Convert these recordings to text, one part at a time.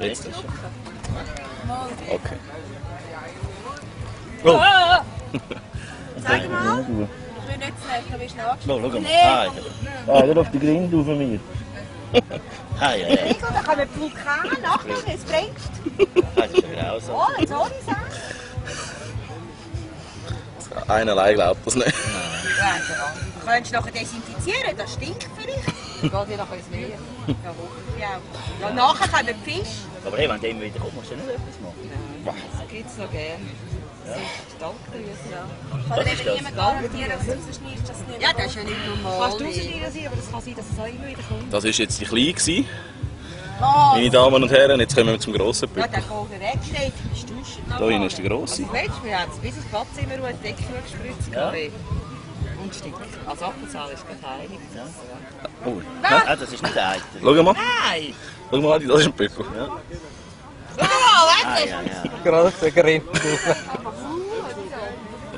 Jetzt ist Okay. Oh! Sag mal, Ja, du. ich will nicht zu schnell, du bist noch Schau, mal. Nee. Ah, ja. ah, der auf die Grinde auf mir. Ah, ja, ja. Rico, da kommen die Vulkane nachher, wenn es brennt. Das ist wieder auch so. Oh, jetzt ohne Sache. Einer allein glaubt das nicht. Ja, genau. Du könntest nachher desinfizieren, das stinkt vielleicht. Geht ja nachher ins Meer. Ja, hoffentlich auch. Ja, nachher kommen die Fische. Aber hey, wenn der immer wieder kommt, musst du nicht etwas machen. Das gibt es noch gerne. Das ist Stalkgrüße. Ja. Kann dir eben niemand garantieren, dass du rausschneidest, dass es nicht ja, das ist ja nicht normal. Kannst du du rausschneiden sein, aber das kann sein, dass es auch immer wieder kommt. Das war jetzt die Kleine, gewesen, Oh, meine Damen und Herren. Jetzt kommen wir zum grossen ja, Bück. der Golden Wegsteht, bist du schon Da hinten ist der grosse. Weißt du, wir haben es bis ins Badzimmer und eine Decke gespritzt. Ja. Und Stick. Also Appenzahl ist gerade heilig. Oh, ah, das ist nicht der Eiter. Schau mal, Nein! schau mal, das ist ein. Ah, ja, ja. Grosser Grind.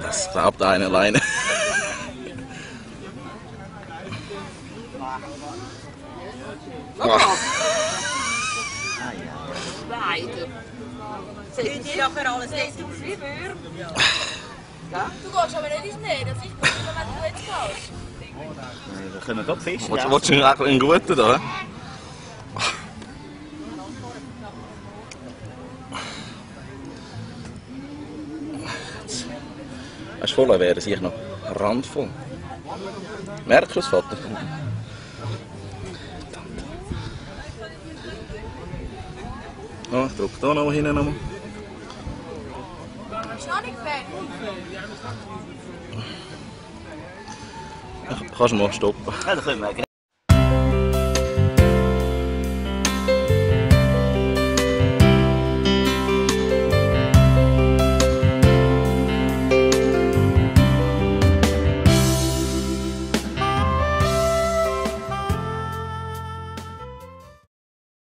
Das glaubt einer alleine. Ah, ja. Leider. Sind die nachher alles nicht Wie Würm. Du gehst aber nicht ins Meer, das ist gut, wenn du jetzt gehst. Da können wir gerade fischen. Willst willst du einen einen guten da? hä? Hast du voll wäre sich noch randvoll. Merkst du es, Vater? Oh, ich drücke hier noch hinten nochmal. Ist noch nicht fertig. Kannst du mal stoppen. Ja, da können wir, gell?